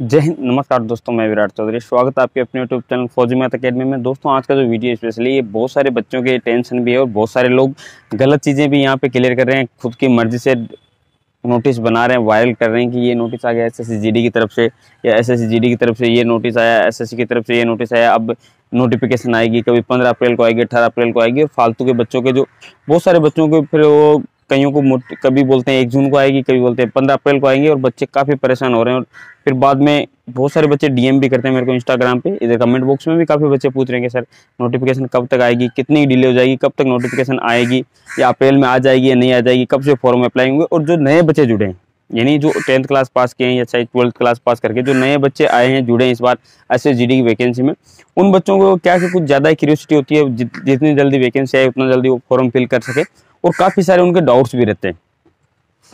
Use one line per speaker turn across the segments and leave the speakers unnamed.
जय हिंद, नमस्कार दोस्तों, मैं विराट चौधरी। स्वागत है आपके अपने YouTube channel Fauji math academy में। दोस्तों, आज का जो वीडियो स्पेशली ये बहुत सारे बच्चों के टेंशन भी है और बहुत सारे लोग गलत चीज़ें भी यहाँ पे क्लियर कर रहे हैं, खुद की मर्ज़ी से नोटिस बना रहे हैं वायरल कर रहे हैं कि ये नोटिस आ गया एस एस की तरफ़ से, या एस एस की तरफ़ से ये नोटिस आया एसएससी की तरफ़ से ये नोटिस आया। अब नोटिफिकेशन आएगी, कभी पंद्रह अप्रैल को आएगी, अठारह अप्रैल को आएगी और फालतू के बच्चों के जो, बहुत सारे बच्चों के फिर वो कईयों को कभी बोलते हैं एक जून को आएगी, कभी बोलते हैं पंद्रह अप्रैल को आएँगे और बच्चे काफ़ी परेशान हो रहे हैं। और फिर बाद में बहुत सारे बच्चे डीएम भी करते हैं मेरे को इंस्टाग्राम पे, इधर कमेंट बॉक्स में भी काफ़ी बच्चे पूछ रहे हैं सर नोटिफिकेशन कब तक आएगी? कितनी डिले हो जाएगी? कब तक नोटिफिकेशन आएगी? या अप्रैल में आ जाएगी या नहीं आ जाएगी? कब से फॉर्म अप्लाई होंगे? और जो नए बच्चे जुड़े हैं, यानी जो टेंथ क्लास पास किए हैं या चाहे ट्वेल्थ क्लास पास करके जो नए बच्चे आए हैं, जुड़े हैं इस बार एस एस की वैकेंसी में, उन बच्चों को क्या कुछ ज़्यादा क्यूरियोसिटी होती है जितनी जल्दी वैकेंसी आए, उतना जल्दी वो फॉर्म फिल कर सके। और काफ़ी सारे उनके डाउट्स भी रहते हैं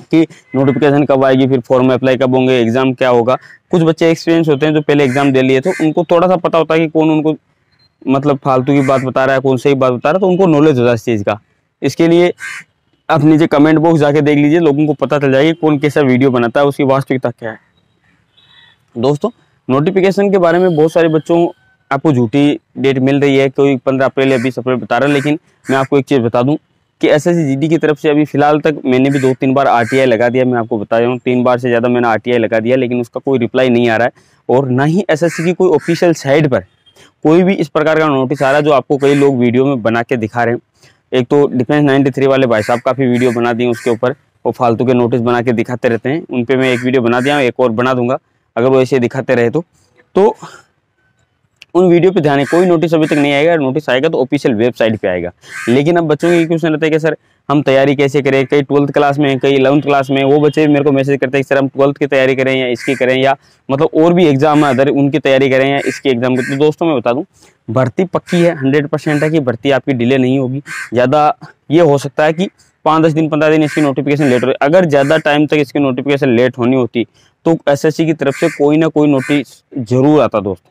कि नोटिफिकेशन कब आएगी, फिर फॉर्म अप्लाई कब होंगे एग्ज़ाम क्या होगा। कुछ बच्चे एक्सपीरियंस होते हैं जो पहले एग्ज़ाम दे लिए तो उनको थोड़ा सा पता होता है कि कौन उनको मतलब फालतू की बात बता रहा है, कौन सही बात बता रहा है तो उनको नॉलेज होता है इस चीज़ का। इसके लिए आप नीचे कमेंट बॉक्स जाके देख लीजिए, लोगों को पता चल जाएगी कौन कैसा वीडियो बनाता है, उसकी वास्तविकता क्या है। दोस्तों नोटिफिकेशन के बारे में बहुत सारे बच्चों आपको झूठी डेट मिल रही है, कोई पंद्रह अप्रैल या बीस अप्रैल बता रहा है, लेकिन मैं आपको एक चीज़ बता दूँ कि एस एस की तरफ़ से अभी फ़िलहाल तक मैंने भी दो तीन बार आरटीआई लगा दिया मैं आपको बता रहा हूँ। तीन बार से ज़्यादा मैंने आरटीआई लगा दिया लेकिन उसका कोई रिप्लाई नहीं आ रहा है। और ना ही एसएससी की कोई ऑफिशियल साइट पर कोई भी इस प्रकार का नोटिस आ रहा है जो आपको कई लोग वीडियो में बना के दिखा रहे हैं। एक तो डिफेंस नाइन्टी वाले भाई साहब काफ़ी वीडियो बना दिए उसके ऊपर वो फालतू के नोटिस बना के दिखाते रहते हैं। उन पर मैं एक वीडियो बना दिया एक और बना दूँगा अगर वो ऐसे दिखाते रहे तो, तो उन वीडियो पे ध्यान है कोई नोटिस अभी तक नहीं आएगा नोटिस आएगा तो ऑफिशियल वेबसाइट पे आएगा। लेकिन अब बच्चों की क्वेश्चन रहता है कि सर, हम तैयारी कैसे करें? कई ट्वेल्थ क्लास में, कई इलेवंथ क्लास में, वो बच्चे मेरे को मैसेज करते हैं सर, हम ट्वेल्थ की तैयारी करें या इसकी करें या मतलब और भी एग्ज़ाम है अदर उनकी तैयारी करें या इसकी एग्ज़ाम की तो दोस्तों मैं बता दूँ, भर्ती पक्की है हंड्रेड परसेंट है कि भर्ती आपकी डिले नहीं होगी। ज़्यादा ये हो सकता है कि पाँच दस दिन, पंद्रह दिन इसकी नोटिफिकेशन लेट हो रही अगर ज़्यादा टाइम तक इसकी नोटिफिकेशन लेट होनी होती तो एसएससी की तरफ़ से कोई ना कोई नोटिस ज़रूर आता दोस्तों।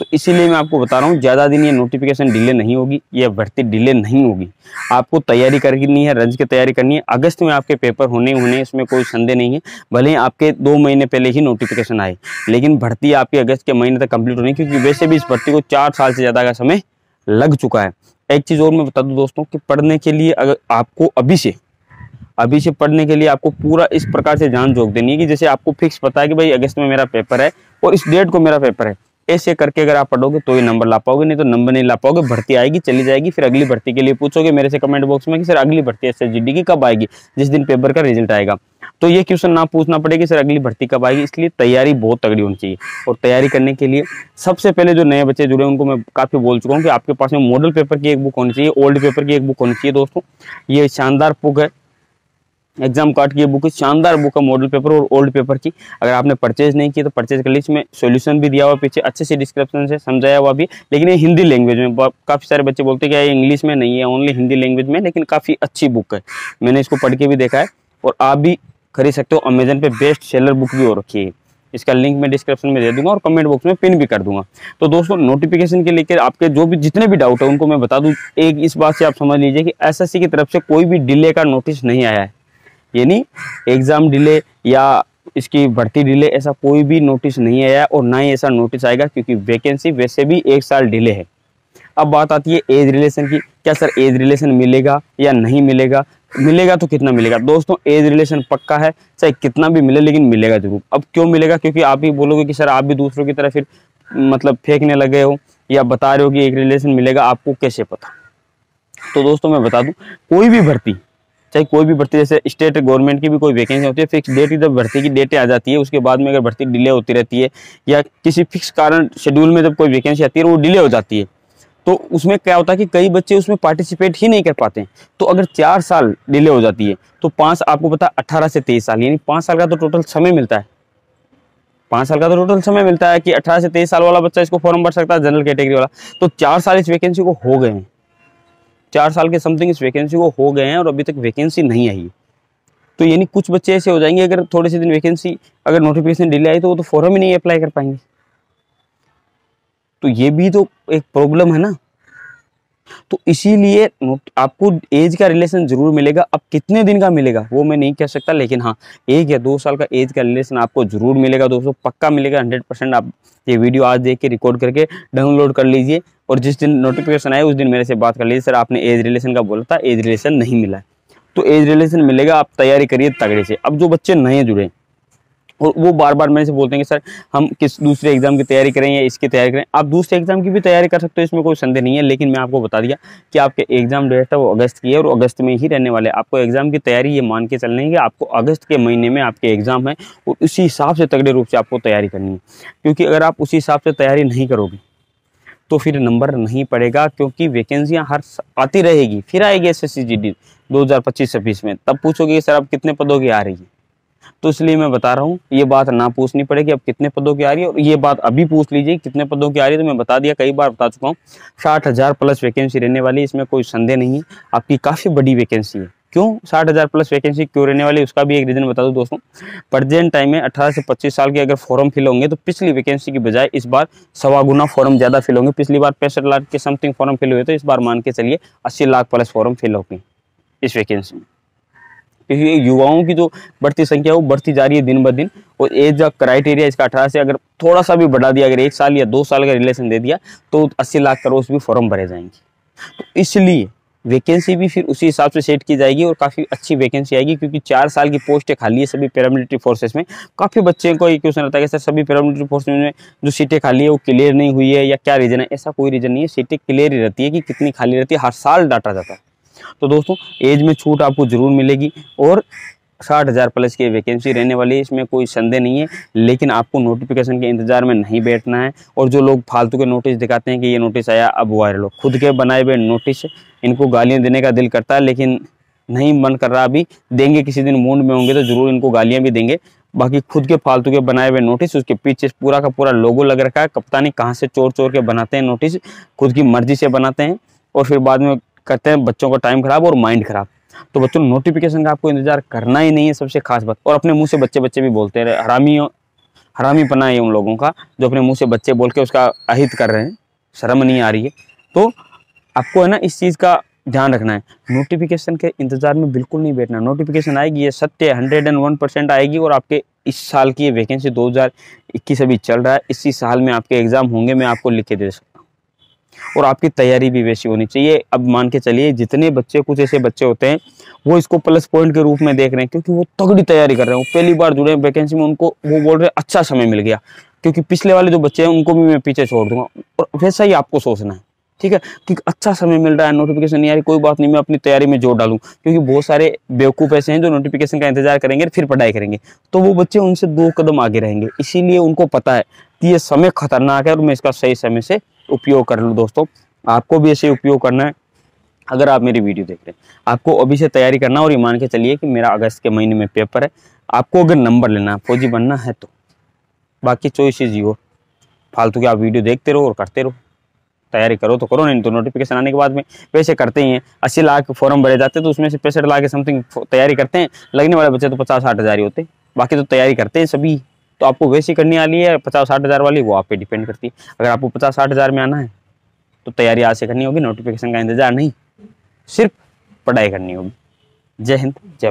तो इसीलिए मैं आपको बता रहा हूँ, ज़्यादा दिन ये नोटिफिकेशन डिले नहीं होगी, ये भर्ती डिले नहीं होगी। आपको तैयारी करनी है रंज की तैयारी करनी है, अगस्त में आपके पेपर होने होने इसमें कोई संदेह नहीं है, भले ही आपके दो महीने पहले ही नोटिफिकेशन आए, लेकिन भर्ती आपकी अगस्त के महीने तक कंप्लीट होनी क्योंकि वैसे भी इस भर्ती को चार साल से ज़्यादा का समय लग चुका है। एक चीज़ और मैं बता दूँ दोस्तों कि पढ़ने के लिए अगर आपको अभी से अभी से पढ़ने के लिए आपको पूरा इस प्रकार से जान जोक देनी है कि जैसे आपको फिक्स पता है कि भाई अगस्त में मेरा पेपर है और इस डेट को मेरा पेपर है। ऐसे करके अगर आप पढ़ोगे तो ही नंबर ला पाओगे, नहीं तो नंबर नहीं ला पाओगे, भर्ती आएगी, चली जाएगी, फिर अगली भर्ती के लिए पूछोगे मेरे से कमेंट बॉक्स में कि सर अगली भर्ती एस की कब आएगी, जिस दिन पेपर का रिज़ल्ट आएगा। तो ये क्वेश्चन ना पूछना पड़ेगा सर अगली भर्ती कब आएगी, इसलिए तैयारी बहुत तगड़ी होनी चाहिए। और तैयारी करने के लिए सबसे पहले जो नए बच्चे जुड़े उनको मैं काफ़ी बोल चुका हूँ कि आपके पास में मॉडल पेपर की एक बुक होनी चाहिए ओल्ड पेपर की एक बुक होनी चाहिए दोस्तों। ये शानदार बुक है। एग्ज़ाम कार्ड की बुक शानदार बुक है मॉडल पेपर और ओल्ड पेपर की। अगर आपने परचेज नहीं की तो परचेज कर ली इसमें सोल्यूशन भी दिया हुआ पीछे अच्छे से डिस्क्रिप्शन से समझाया हुआ भी लेकिन ये हिंदी लैंग्वेज में काफ़ी सारे बच्चे बोलते हैं कि ये इंग्लिश में नहीं है ओनली हिंदी लैंग्वेज में, लेकिन काफ़ी अच्छी बुक है। मैंने इसको पढ़ के भी देखा है, और आप भी खरीद सकते हो अमेजन पे बेस्ट सेलर बुक भी हो रखी है। इसका लिंक मैं डिस्क्रिप्शन में दे दूँगा और कमेंट बॉक्स में पिन भी कर दूँगा। तो दोस्तों नोटिफिकेशन के लेकर आपके जो भी जितने भी डाउट है, उनको मैं बता दूँ, एक इस बात से आप समझ लीजिए कि एसएससी की तरफ़ से कोई भी डिले का नोटिस नहीं आया है। यानी एग्ज़ाम डिले या इसकी भर्ती डिले ऐसा कोई भी नोटिस नहीं आया और ना ही ऐसा नोटिस आएगा क्योंकि वैकेंसी वैसे भी एक साल डिले है। अब बात आती है एज रिलेशन की, क्या सर एज रिलेशन मिलेगा या नहीं मिलेगा? मिलेगा तो कितना मिलेगा? दोस्तों एज रिलेशन पक्का है, चाहे कितना भी मिले लेकिन मिलेगा ज़रूर। अब क्यों मिलेगा? क्योंकि आप ही बोलोगे कि सर आप भी दूसरों की तरह फिर मतलब फेंकने लगे हो या बता रहे हो कि एक रिलेशन मिलेगा, आपको कैसे पता? तो दोस्तों, मैं बता दूँ, कोई भी भर्ती चाहे कोई भी भर्ती, जैसे स्टेट गवर्नमेंट की भी कोई वैकेंसी होती है फिक्स डेट की जब भर्ती की डेटें आ जाती है, उसके बाद में अगर भर्ती डिले होती रहती है, या किसी फिक्स कारण शेड्यूल में जब कोई वैकेंसी आती है, वो डिले हो जाती है तो उसमें क्या होता है कि कई बच्चे उसमें पार्टिसिपेट ही नहीं कर पाते तो अगर चार साल डिले हो जाती है तो पाँच, आपको पता है अट्ठारह से तेईस साल, यानी पाँच साल का तो टोटल समय मिलता है। पाँच साल का तो टोटल समय मिलता है कि अठारह से तेईस साल वाला बच्चा इसको फॉर्म भर सकता है जनरल कैटेगरी वाला। तो चार साल इस वैकेंसी को हो गए हैं। चार साल के समथिंग इस वैकेंसी को हो गए हैं और अभी तक वैकेंसी नहीं आई। तो यानी कुछ बच्चे ऐसे हो जाएँगे, अगर थोड़े से दिन वैकेंसी अगर नोटिफिकेशन डिले आई तो वो तो फॉर्म ही नहीं अप्लाई कर पाएँगे। तो ये भी तो एक प्रॉब्लम है ना। तो इसीलिए आपको एज का रिलेशन ज़रूर मिलेगा। अब कितने दिन का मिलेगा, वो मैं नहीं कह सकता, लेकिन हाँ एक या दो साल का एज का रिलेशन आपको ज़रूर मिलेगा दोस्तों, पक्का मिलेगा हंड्रेड परसेंट आप ये वीडियो आज देख के रिकॉर्ड करके डाउनलोड कर लीजिए। और जिस दिन नोटिफिकेशन आए उस दिन मेरे से बात कर लीजिए। सर, आपने एज रिलेशन का बोला था एज रिलेशन नहीं मिला तो एज रिलेशन मिलेगा, आप तैयारी करिए तगड़े से। अब जो बच्चे नए जुड़े, और वो बार बार मेरे से बोलते हैं कि, सर, हम किस दूसरे एग्ज़ाम की तैयारी करें या इसकी तैयारी करें? आप दूसरे एग्ज़ाम की भी तैयारी कर सकते हो, इसमें कोई संदेह नहीं है, लेकिन मैं आपको बता दिया कि आपके एग्ज़ाम डेट है वो अगस्त की है, और अगस्त में ही रहने वाले आपको एग्ज़ाम की तैयारी ये मान के चलने की आपको अगस्त के महीने में आपके एग्ज़ाम है, और उसी हिसाब से तगड़े रूप से आपको तैयारी करनी है। क्योंकि अगर आप उसी हिसाब से तैयारी नहीं करोगे तो फिर नंबर नहीं पड़ेगा क्योंकि वैकेंसियाँ हर आती रहेगी। फिर आएगी S S C G D दो हज़ार पच्चीस छब्बीस में। तब पूछोगे, सर, अब कितने पदों की आ रही है? तो इसलिए मैं बता रहा हूँ, ये बात ना पूछनी पड़ेगी, अब कितने पदों की आ रही है, और ये बात अभी पूछ लीजिए, कितने पदों की आ रही है तो मैं बता दिया, कई बार बता चुका हूँ। साठ हज़ार प्लस वैकेंसी रहने वाली, इसमें कोई संदेह नहीं है। आपकी काफ़ी बड़ी वैकेंसी है। क्यों? साठ हज़ार प्लस वैकेंसी क्यों रहने वाली? उसका भी एक रीज़न बता दूँ दोस्तों। प्रजेंट टाइम में अठारह से पच्चीस साल के अगर फॉर्म फिल होंगे तो पिछली वैकेंसी की बजाय इस बार सवा गुना फॉर्म ज़्यादा फिल होंगे। पिछली बार पैंसठ लाख के समथिंग फॉर्म फिल हुए तो इस बार मान के चलिए अस्सी लाख प्लस फॉर्म फिल होंगे इस वैकेंसी में। क्योंकि युवाओं की जो बढ़ती संख्या वो बढ़ती जा रही है दिन ब दिन, और एज का क्राइटेरिया इसका अठारह से अगर थोड़ा सा भी बढ़ा दिया, अगर एक साल या दो साल का रिलेशन दे दिया तो अस्सी लाख करोड़ भी फॉर्म भरे जाएँगे। तो इसलिए वैकेंसी भी फिर उसी हिसाब से सेट की जाएगी और काफ़ी अच्छी वैकेंसी आएगी क्योंकि चार साल की पोस्टें खाली है सभी पैरामिलिट्री फोर्सेस में। काफ़ी बच्चे को ये क्वेश्चन रहता है कि सर सभी पैरामिलिट्री फोर्स में जो सीटें खाली है, वो क्लियर नहीं हुई है या क्या रीज़न है? ऐसा कोई रीज़न नहीं है। सीटें क्लियर ही रहती है कि कितनी खाली रहती है। हर साल डाटा जाता है। तो दोस्तों एज में छूट आपको ज़रूर मिलेगी और साठ हज़ार प्लस की वैकेंसी रहने वाली है, इसमें कोई संदेह नहीं है, लेकिन आपको नोटिफिकेशन के इंतज़ार में नहीं बैठना है और जो लोग फालतू के नोटिस दिखाते हैं कि ये नोटिस आया, अब वायरल हो। खुद के बनाए हुए नोटिस इनको गालियाँ देने का दिल करता है, लेकिन नहीं मन कर रहा अभी, देंगे किसी दिन मूड में होंगे तो ज़रूर इनको गालियाँ भी देंगे। बाकी खुद के फालतू के बनाए हुए नोटिस उसके पीछे पूरा का पूरा लोगो लग रखा है, कप्तानी कहाँ से चोर चोर के बनाते हैं नोटिस खुद की मर्ज़ी से बनाते हैं और फिर बाद में करते हैं, बच्चों का टाइम खराब और माइंड खराब। तो बच्चों नोटिफिकेशन का आपको इंतज़ार करना ही नहीं है सबसे खास बात। और अपने मुँह से बच्चे बच्चे भी बोलते हैं हरामी हरामी पना है उन लोगों का, जो अपने मुँह से बच्चे बोल के उसका अहित कर रहे हैं। शर्म नहीं आ रही है। तो आपको है ना, इस चीज़ का ध्यान रखना है। नोटिफिकेशन के इंतज़ार में बिल्कुल नहीं बैठना। नोटिफिकेशन आएगी, ये सत्य हंड्रेड एंड वन परसेंट आएगी और आपके इस साल की ये वैकेंसी 2021 अभी चल रहा है। इसी साल में आपके एग्ज़ाम होंगे, मैं आपको लिख के दे सकता और आपकी तैयारी भी वैसी होनी चाहिए। अब मान के चलिए, जितने बच्चे, कुछ ऐसे बच्चे होते हैं, वो इसको प्लस पॉइंट के रूप में देख रहे हैं, क्योंकि वो तगड़ी तैयारी कर रहे हैं। पहली बार जुड़े वैकेंसी में उनको, वो बोल रहे हैं अच्छा समय मिल गया। क्योंकि पिछले वाले जो बच्चे हैं, उनको भी मैं पीछे छोड़ दूँगा। और वैसा ही आपको सोचना है, ठीक है? कि अच्छा समय मिल रहा है नोटिफिकेशन नहीं आ रही, कोई बात नहीं, मैं अपनी तैयारी में जोड़ डालूं। क्योंकि बहुत सारे बेवकूफ़ ऐसे हैं जो नोटिफिकेशन का इंतज़ार करेंगे फिर पढ़ाई करेंगे। तो वो बच्चे उनसे दो कदम आगे रहेंगे। इसीलिए उनको पता है कि ये समय खतरनाक है और मैं इसका सही समय से उपयोग कर लो दोस्तों। आपको भी ऐसे उपयोग करना है, अगर आप मेरी वीडियो देख रहे हैं। आपको अभी से तैयारी करना और ये मान के चलिए कि मेरा अगस्त के महीने में पेपर है। आपको अगर नंबर लेना है, फौजी बनना है तो। बाकी चॉइसेज ही फालतू के आप वीडियो देखते रहो और करते रहो। तैयारी करो तो करो, नहीं तो नोटिफिकेशन आने के बाद में पैसे करते ही हैं। अस्सी लाख फॉर्म भरे जाते हैं तो उसमें से पैंसठ लाख समथिंग तैयारी करते हैं। लगने वाले बच्चे तो पचास साठ हज़ार ही होते बाकी तो तैयारी करते हैं सभी। तो आपको वैसी करनी वाली है पचास साठ हज़ार वाली, वो आप पे डिपेंड करती है। अगर आपको पचास साठ हज़ार में आना है तो तैयारी आज से करनी होगी नोटिफिकेशन का इंतज़ार नहीं। सिर्फ़ पढ़ाई करनी होगी। जय हिंद, जय